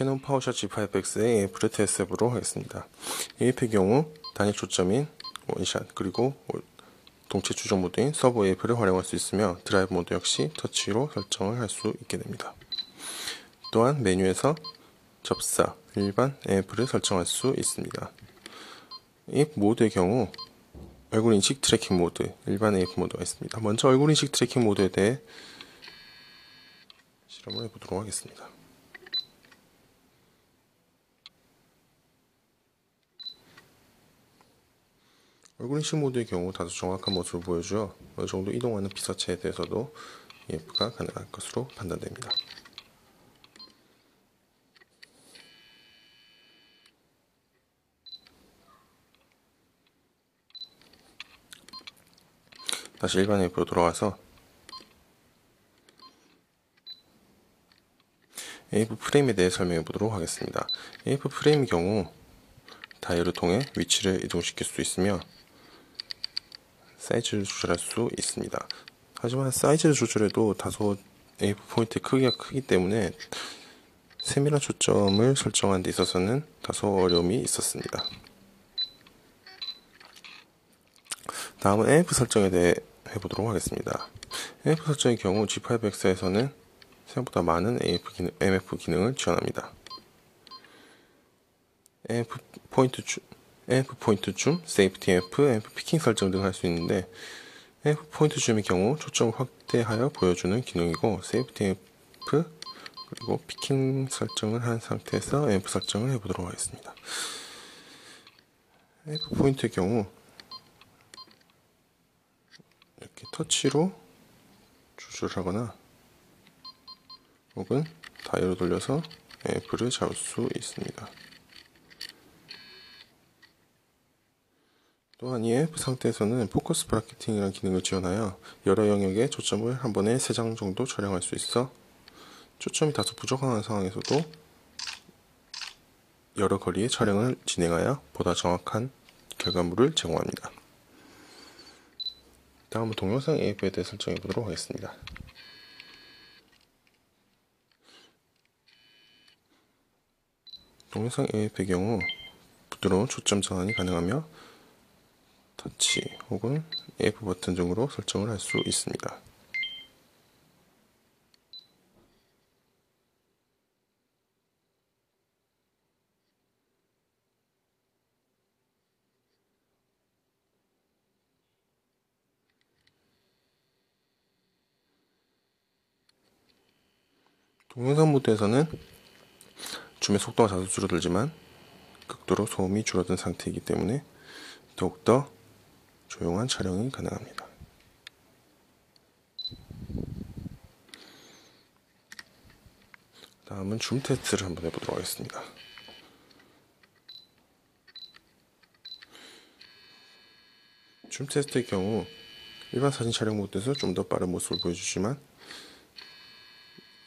캐논 파워샷 G5X의 AF를 테스트해보도록 하겠습니다. AF의 경우 단일 초점인 one shot 그리고 동체 추적 모드인 servo AF를 활용할 수 있으며 드라이브 모드 역시 터치로 설정을 할 수 있게 됩니다. 또한 메뉴에서 접사, 일반 AF를 설정할 수 있습니다. AF 모드의 경우 얼굴 인식 tracking 모드, 일반 AF 모드가 있습니다. 먼저 얼굴 인식 tracking 모드에 대해 실험을 해보도록 하겠습니다. 얼굴 인식 모드의 경우 다소 정확한 모습을 보여주어 어느 정도 이동하는 피사체에 대해서도 EF가 가능할 것으로 판단됩니다. 다시 일반 EF로 돌아와서 AF 프레임에 대해 설명해 보도록 하겠습니다. AF 프레임의 경우 다이얼을 통해 위치를 이동시킬 수 있으며 사이즈를 조절할 수 있습니다. 하지만 사이즈를 조절해도 다소 AF 포인트 크기가 크기 때문에 세밀한 초점을 설정하는 데 있어서는 다소 어려움이 있었습니다. 다음은 AF 설정에 대해 해보도록 하겠습니다. AF 설정의 경우 G5X에서는 생각보다 많은 AF 기능, MF 기능을 지원합니다. AF 포인트 주, AF 포인트 줌, safety MF, AF peaking 설정 등할수 있는데 AF 포인트 줌의 경우 초점을 확대하여 보여주는 기능이고 safety MF 그리고 peaking 설정을 한 상태에서 AF 설정을 해보도록 하겠습니다. AF 포인트의 경우 이렇게 터치로 조절하거나 혹은 다이얼을 돌려서 AF를 잡을 수 있습니다. 또한 이 AF 상태에서는 focus bracketing이라는 기능을 지원하여 여러 영역에 초점을 한 번에 3장 정도 촬영할 수 있어 초점이 다소 부족한 상황에서도 여러 거리의 촬영을 진행하여 보다 정확한 결과물을 제공합니다. 다음은 동영상 AF에 대해 설정해 보도록 하겠습니다. 동영상 AF의 경우 부드러운 초점 전환이 가능하며 터치 혹은 AF 버튼 등으로 설정을 할 수 있습니다. 동영상 모드에서는 줌의 속도가 다소 줄어들지만 극도로 소음이 줄어든 상태이기 때문에 더욱더 조용한 촬영이 가능합니다. 다음은 줌 테스트를 한번 해보도록 하겠습니다. 줌 테스트의 경우 일반 사진 촬영 모드에서 좀 더 빠른 모습을 보여주지만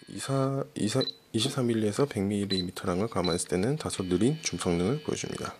24, 24, 23mm에서 100mm랑을 감안했을 때는 다소 느린 줌 성능을 보여줍니다.